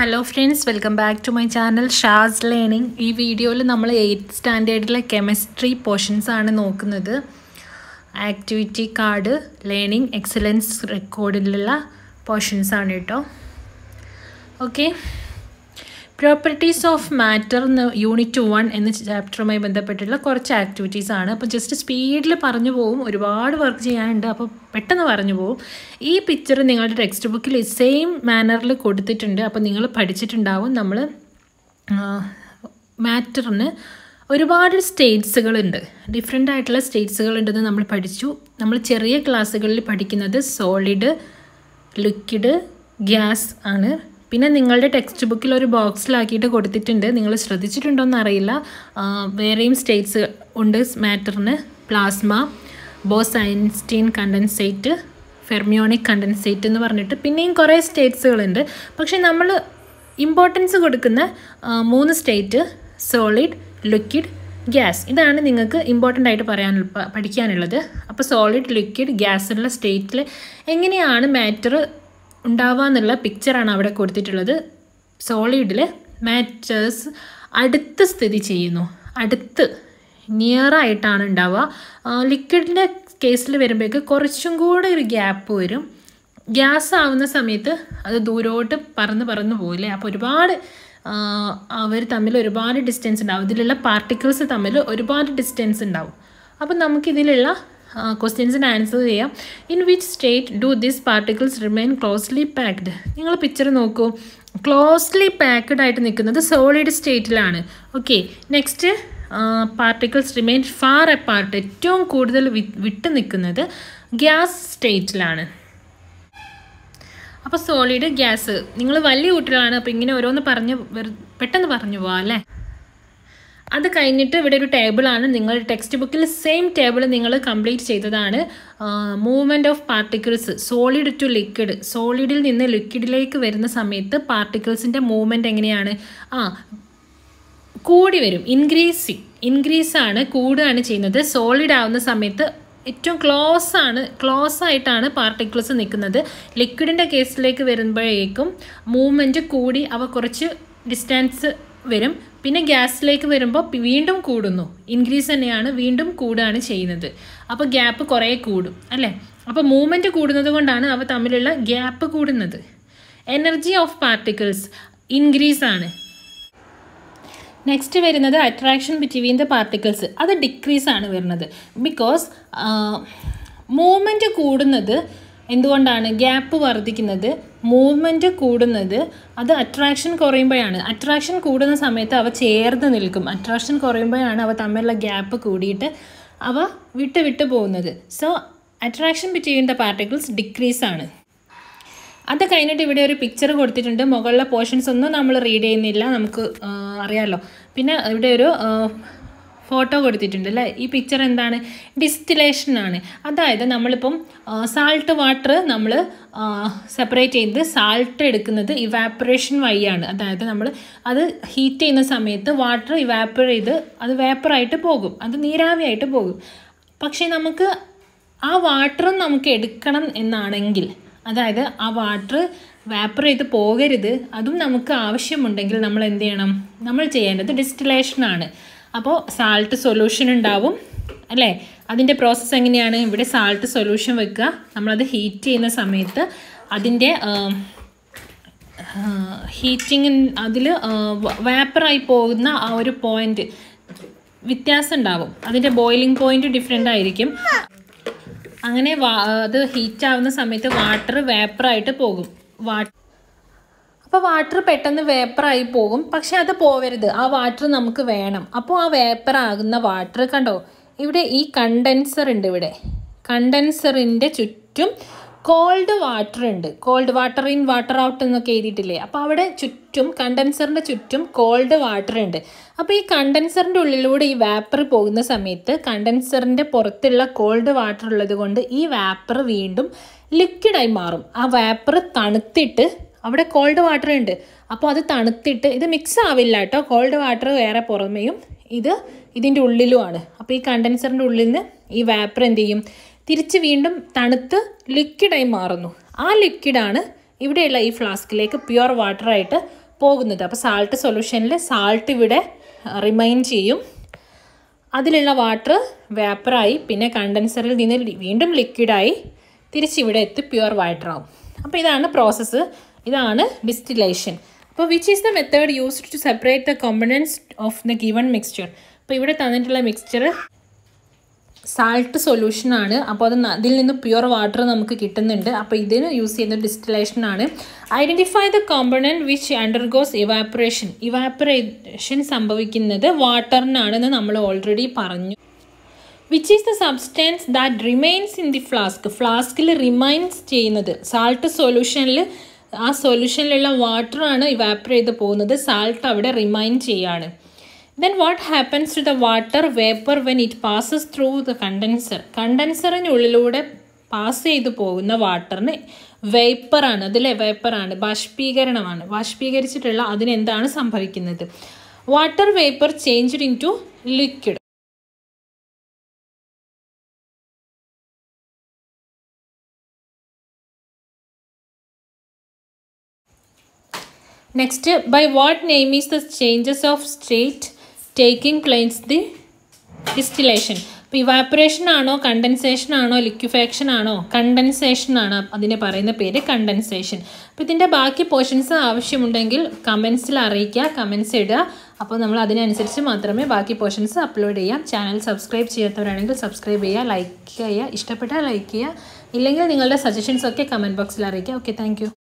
Hello friends welcome back to my channel Shaz learning ഈ വീഡിയോയിൽ നമ്മൾ എയ്ത്ത് സ്റ്റാൻഡേർഡിലെ കെമിസ്ട്രി പോർഷൻസ് ആണ് നോക്കുന്നത്. ആക്ടിവിറ്റി കാർഡ് ലേണിംഗ് എക്സലൻസ് റെക്കോർഡിലുള്ള പോർഷൻസ് ആണ് കേട്ടോ ഓക്കെ പ്രോപ്പർട്ടീസ് ഓഫ് മാറ്റർ എന്ന് യൂണിറ്റ് വൺ എന്ന ചാപ്റ്ററുമായി ബന്ധപ്പെട്ടുള്ള കുറച്ച് ആക്ടിവിറ്റീസ് ആണ്. അപ്പോൾ ജസ്റ്റ് സ്പീഡിൽ പറഞ്ഞു പോകും ഒരുപാട് വർക്ക് ചെയ്യാനുണ്ട്. അപ്പോൾ പെട്ടെന്ന് പറഞ്ഞു പോകും ഈ പിക്ചർ നിങ്ങളുടെ ടെക്സ്റ്റ് ബുക്കിൽ സെയിം മാനറിൽ കൊടുത്തിട്ടുണ്ട്. അപ്പോൾ നിങ്ങൾ പഠിച്ചിട്ടുണ്ടാവും. നമ്മൾ മാറ്ററിന് ഒരുപാട് സ്റ്റേറ്റ്സുകളുണ്ട് ഡിഫറെന്റ് ആയിട്ടുള്ള സ്റ്റേറ്റ്സുകളുണ്ടെന്ന് നമ്മൾ പഠിച്ചു. നമ്മൾ ചെറിയ ക്ലാസ്സുകളിൽ പഠിക്കുന്നത് സോളിഡ് ലിക്വിഡ് ഗ്യാസ് ആണ്. പിന്നെ നിങ്ങളുടെ ടെക്സ്റ്റ് ബുക്കിൽ ഒരു ബോക്സിലാക്കിയിട്ട് കൊടുത്തിട്ടുണ്ട്. നിങ്ങൾ ശ്രദ്ധിച്ചിട്ടുണ്ടോയെന്ന് അറിയില്ല വേറെയും സ്റ്റേറ്റ്സ് ഉണ്ട്. മാറ്ററിന് plasma Bose Einstein condensate fermionic condensate എന്ന് പറഞ്ഞിട്ട് പിന്നെയും കുറേ സ്റ്റേറ്റ്സുകളുണ്ട് പക്ഷേ നമ്മൾ ഇമ്പോർട്ടൻസ് കൊടുക്കുന്ന മൂന്ന് സ്റ്റേറ്റ് സോളിഡ് ലിക്വിഡ് ഗ്യാസ് ഇതാണ് നിങ്ങൾക്ക് ഇമ്പോർട്ടന്റ് ആയിട്ട് പറയാൻ പഠിക്കാനുള്ളത്. അപ്പോൾ സോളിഡ് ലിക്വിഡ് ഗ്യാസ് എന്നുള്ള സ്റ്റേറ്റിൽ എങ്ങനെയാണ് മാറ്റർ ഉണ്ടാവുക എന്നുള്ള പിക്ചറാണ് അവിടെ കൊടുത്തിട്ടുള്ളത്. സോളിഡിൽ മാറ്റേഴ്സ് അടുത്ത് സ്ഥിതി ചെയ്യുന്നു. അടുത്ത് നിയർ ആയിട്ടാണ് ഉണ്ടാവുക. ലിക്വിഡിന്റെ കേസിൽ വരുമ്പോഴേക്ക് കുറച്ചും കൂടെ ഒരു ഗ്യാപ്പ് വരും. ഗ്യാസ് ആവുന്ന സമയത്ത് അത് ദൂരോട്ട് പറന്ന് പറന്ന് പോകില്ലേ അപ്പോൾ ഒരുപാട് അവർ തമ്മിൽ ഒരുപാട് ഡിസ്റ്റൻസ് ഉണ്ടാവും. ഇതിലുള്ള പാർട്ടിക്കിൾസ് തമ്മിൽ ഒരുപാട് ഡിസ്റ്റൻസ് ഉണ്ടാവും. അപ്പം നമുക്കിതിലുള്ള ക്വസ്റ്റ്യൻസിന് ആൻസർ ചെയ്യാം. In which state do this particles remain closely packed നിങ്ങൾ പിക്ചർ നോക്കൂ. ക്ലോസ്ലി പാക്ഡ് ആയിട്ട് നിൽക്കുന്നത് solid സ്റ്റേറ്റിലാണ് okay next particles remain far apart ഏറ്റവും കൂടുതൽ വിട്ട് നിൽക്കുന്നത് ഗ്യാസ് സ്റ്റേറ്റിലാണ് അപ്പോൾ സോളിഡ് ഗ്യാസ്. നിങ്ങൾ വലിയ കുട്ടികളാണ് അപ്പോൾ ഇങ്ങനെ ഓരോന്ന് പറഞ്ഞ് പെട്ടെന്ന് പറഞ്ഞു പോവാം അല്ലേ? അത് കഴിഞ്ഞിട്ട് ഇവിടെ ഒരു ടേബിളാണ് നിങ്ങൾ ടെക്സ്റ്റ് ബുക്കിൽ സെയിം ടേബിൾ നിങ്ങൾ കംപ്ലീറ്റ് ചെയ്തതാണ്. Movement of particles solid to liquid സോളിഡിൽ നിന്ന് ലിക്വിഡിലേക്ക് വരുന്ന സമയത്ത് പാർട്ടിക്കിൾസിന്റെ മൂവ്മെന്റ് എങ്ങനെയാണ്? ആ കൂടി വരും. ഇൻക്രീസിങ് ഇൻക്രീസ് ആണ് കൂടുകയാണ് ചെയ്യുന്നത്. സോളിഡ് ആവുന്ന സമയത്ത് ഏറ്റവും ക്ലോസ് ആണ് ക്ലോസ് ആയിട്ടാണ് പാർട്ടിക്കിൾസ് നിൽക്കുന്നത്. ലിക്വിഡിന്റെ കേസിലേക്ക് വരുമ്പോഴേക്കും മൂവ്മെന്റ് കൂടി അവ കുറച്ച് ഡിസ്റ്റൻസ് വരും. പിന്നെ ഗ്യാസിലേക്ക് വരുമ്പോൾ വീണ്ടും കൂടുന്നു. ഇൻക്രീസ് തന്നെയാണ് വീണ്ടും കൂടുകയാണ് ചെയ്യുന്നത്. അപ്പോൾ ഗ്യാപ്പ് കുറേ കൂടും അല്ലേ? അപ്പോൾ മൂവ്മെന്റ് കൂടുന്നത് കൊണ്ടാണ് അവ തമ്മിലുള്ള ഗ്യാപ്പ് കൂടുന്നത്. എനർജി ഓഫ് പാർട്ടിക്കിൾസ് ഇൻക്രീസ് ആണ്. നെക്സ്റ്റ് വരുന്നത് അട്രാക്ഷൻ ബിറ്റ്വീൻ ദ പാർട്ടിക്കിൾസ് അത് ഡിക്രീസ് ആണ് വരുന്നത്. ബിക്കോസ് മൂവ്മെന്റ് കൂടുന്നത് എന്തുകൊണ്ടാണ് ഗ്യാപ്പ് വർദ്ധിക്കുന്നത്? മൂവ്മെന്റ് കൂടുന്നത് അത് അട്രാക്ഷൻ കുറയുമ്പോഴാണ്. അട്രാക്ഷൻ കൂടുന്ന സമയത്ത് അവ ചേർന്ന് നിൽക്കും. അട്രാക്ഷൻ കുറയുമ്പോഴാണ് അവ തമ്മിലുള്ള ഗ്യാപ്പ് കൂടിയിട്ട് അവ വിട്ട് വിട്ട് പോകുന്നത്. So attraction between the particles decrease ആണ്. അത് കഴിഞ്ഞിട്ട് ഇവിടെ ഒരു പിക്ചർ കൊടുത്തിട്ടുണ്ട്. മുകളിലെ പോർഷൻസ് ഒന്നും നമ്മൾ റീഡ് ചെയ്യുന്നില്ല. നമുക്ക് അറിയാമല്ലോ പിന്നെ ഇവിടെ ഒരു ഫോട്ടോ കൊടുത്തിട്ടുണ്ട് അല്ലേ? ഈ പിക്ചർ എന്താണ്? ഡിസ്റ്റിലേഷൻ ആണ്. അതായത് നമ്മളിപ്പം സാൾട്ട് വാട്ടർ നമ്മൾ സെപ്പറേറ്റ് ചെയ്ത് സാൾട്ട് എടുക്കുന്നത് ഇവാപ്പറേഷൻ വഴിയാണ്. അതായത് നമ്മൾ അത് ഹീറ്റ് ചെയ്യുന്ന സമയത്ത് വാട്ടർ ഇവാപ്പർ ചെയ്ത് അത് വേപ്പറായിട്ട് പോകും. അത് നീരാവിയായിട്ട് പോകും. പക്ഷേ നമുക്ക് ആ വാട്ടറും നമുക്ക് എടുക്കണം എന്നാണെങ്കിൽ അതായത് ആ വാട്ടർ വേപ്പർ ചെയ്ത് പോകരുത് അതും നമുക്ക് ആവശ്യമുണ്ടെങ്കിൽ നമ്മൾ എന്ത് ചെയ്യണം? നമ്മൾ ചെയ്യേണ്ടത് ഡിസ്റ്റിലേഷനാണ് അപ്പോൾ സാൾട്ട് സൊല്യൂഷൻ ഉണ്ടാവും അല്ലേ? അതിന്റെ പ്രോസസ്സ് എങ്ങനെയാണ്? ഇവിടെ സാൾട്ട് സൊല്യൂഷൻ വെക്കുക. നമ്മളത് ഹീറ്റ് ചെയ്യുന്ന സമയത്ത് അതിന്റെ ഹീറ്റിങ് അതിൽ വാപ്പറായി പോകുന്ന ആ ഒരു പോയിന്റ് വ്യത്യാസം ഉണ്ടാവും. അതിന്റെ ബോയിലിംഗ് പോയിന്റ് ഡിഫറെന്റ് ആയിരിക്കും. അങ്ങനെ അത് ഹീറ്റ് ആവുന്ന സമയത്ത് വാട്ടർ വേപ്പറായിട്ട് പോകും. വാട്ടർ അപ്പോൾ വാട്ടർ പെട്ടെന്ന് വേപ്പറായി പോകും. പക്ഷെ അത് പോവരുത്. ആ വാട്ടർ നമുക്ക് വേണം. അപ്പോൾ ആ വേപ്പറാകുന്ന വാട്ടർ കണ്ടോ? ഇവിടെ ഈ കണ്ടൻസർ ഉണ്ട് ഇവിടെ. കണ്ടൻസറിന്റെ ചുറ്റും കോൾഡ് വാട്ടർ ഉണ്ട്. Cold water in water out എന്നൊക്കെ എഴുതിയിട്ടില്ലേ? അപ്പോൾ അവിടെ ചുറ്റും കണ്ടൻസറിന്റെ ചുറ്റും കോൾഡ് വാട്ടർ ഉണ്ട്. അപ്പോൾ ഈ കണ്ടൻസറിന്റെ ഉള്ളിലൂടെ ഈ വേപ്പർ പോകുന്ന സമയത്ത് കണ്ടൻസറിന്റെ പുറത്തുള്ള കോൾഡ് വാട്ടർ ഉള്ളത് കൊണ്ട് ഈ വേപ്പർ വീണ്ടും ലിക്വിഡായി മാറും. ആ വേപ്പർ തണുത്തിട്ട് അവിടെ കോൾഡ് വാട്ടർ ഉണ്ട്. അപ്പോൾ അത് തണുത്തിട്ട് ഇത് മിക്സ് ആവില്ല കേട്ടോ കോൾഡ് വാട്ടർ വേറെ പുറമേയും ഇത് ഇതിന്റെ ഉള്ളിലുമാണ്. അപ്പോൾ ഈ കണ്ടൻസറിന്റെ ഉള്ളിൽ നിന്ന് ഈ വാപ്പർ എന്ത് ചെയ്യും? തിരിച്ച് വീണ്ടും തണുത്ത് ലിക്വിഡായി മാറുന്നു. ആ ലിക്വിഡാണ് ഇവിടെയുള്ള ഈ ഫ്ലാസ്കിലേക്ക് പ്യുവർ വാട്ടറായിട്ട് പോകുന്നത്. അപ്പോൾ സാൾട്ട് സൊല്യൂഷനിൽ സാൾട്ട് ഇവിടെ റിമൈൻ ചെയ്യും. അതിലുള്ള വാട്ടർ വേപ്പറായി പിന്നെ കണ്ടൻസറിൽ നിന്ന് വീണ്ടും ലിക്വിഡായി തിരിച്ചിവിടെ എത്തി പ്യുവർ വാട്ടറാവും അപ്പോൾ ഇതാണ് പ്രോസസ്സ് ഇതാണ് ഡിസ്റ്റിലേഷൻ അപ്പോൾ which is the method used to separate the components of the given mixture അപ്പോൾ ഇവിടെ തന്നിട്ടുള്ള മിക്സ്ചർ സാൾട്ട് സൊല്യൂഷൻ ആണ്. അപ്പോൾ അത് അതിൽ നിന്ന് പ്യുവർ വാട്ടർ നമുക്ക് കിട്ടുന്നുണ്ട്. അപ്പോൾ ഇതിന് യൂസ് ചെയ്യുന്ന ഡിസ്റ്റിലേഷൻ ആണ്. Identify the component which undergoes evaporation evaporation സംഭവിക്കുന്നത് വാട്ടറിനാണെന്ന് നമ്മൾ ഓൾറെഡി പറഞ്ഞു. Which is the substance that remains in the flask ഫ്ലാസ്കിൽ remains ചെയ്യുന്നത്. സാൾട്ട് സൊല്യൂഷനിൽ ആ സൊല്യൂഷനിലുള്ള വാട്ടറാണ് ഇവാപ്പർ ചെയ്ത് പോകുന്നത്. സാൾട്ട് അവിടെ റിമൈൻ ചെയ്യാണ്. Then what happens to the water vapour when it passes through the condenser കണ്ടൻസറിനുള്ളിലൂടെ pass ചെയ്ത് പോകുന്ന വാട്ടറിന് വേപ്പറാണ് അതിലെ വേപ്പറാണ് ബാഷ്പീകരണമാണ്. ബാഷ്പീകരിച്ചിട്ടുള്ള അതിനെന്താണ് സംഭവിക്കുന്നത്? Water vapour changed into liquid next by what name is the changes of state taking place the distillation അപ്പോൾ evaporation ആണോ കണ്ടൻസേഷൻ ആണോ ലിക്വിഫാക്ഷൻ ആണോ? കണ്ടൻസേഷൻ ആണ് അതിനെ പറയുന്ന പേര് കണ്ടൻസേഷൻ അപ്പോൾ ഇതിന്റെ ബാക്കി പോർഷൻസ് ആവശ്യമുണ്ടെങ്കിൽ കമൻസിൽ അറിയിക്കുക കമൻസ് ഇടുക. അപ്പോൾ നമ്മൾ അതിനനുസരിച്ച് മാത്രമേ ബാക്കി പോർഷൻസ് അപ്ലോഡ് ചെയ്യാം ചാനൽ സബ്സ്ക്രൈബ് ചെയ്യാത്തവരാണെങ്കിൽ സബ്സ്ക്രൈബ് ചെയ്യുക ലൈക്ക് ചെയ്യുക ഇഷ്ടപ്പെട്ടാൽ ലൈക്ക് ചെയ്യുക. ഇല്ലെങ്കിൽ നിങ്ങളുടെ സജഷൻസ് ഒക്കെ കമന്റ് ബോക്സിൽ അറിയിക്കുക. Okay thank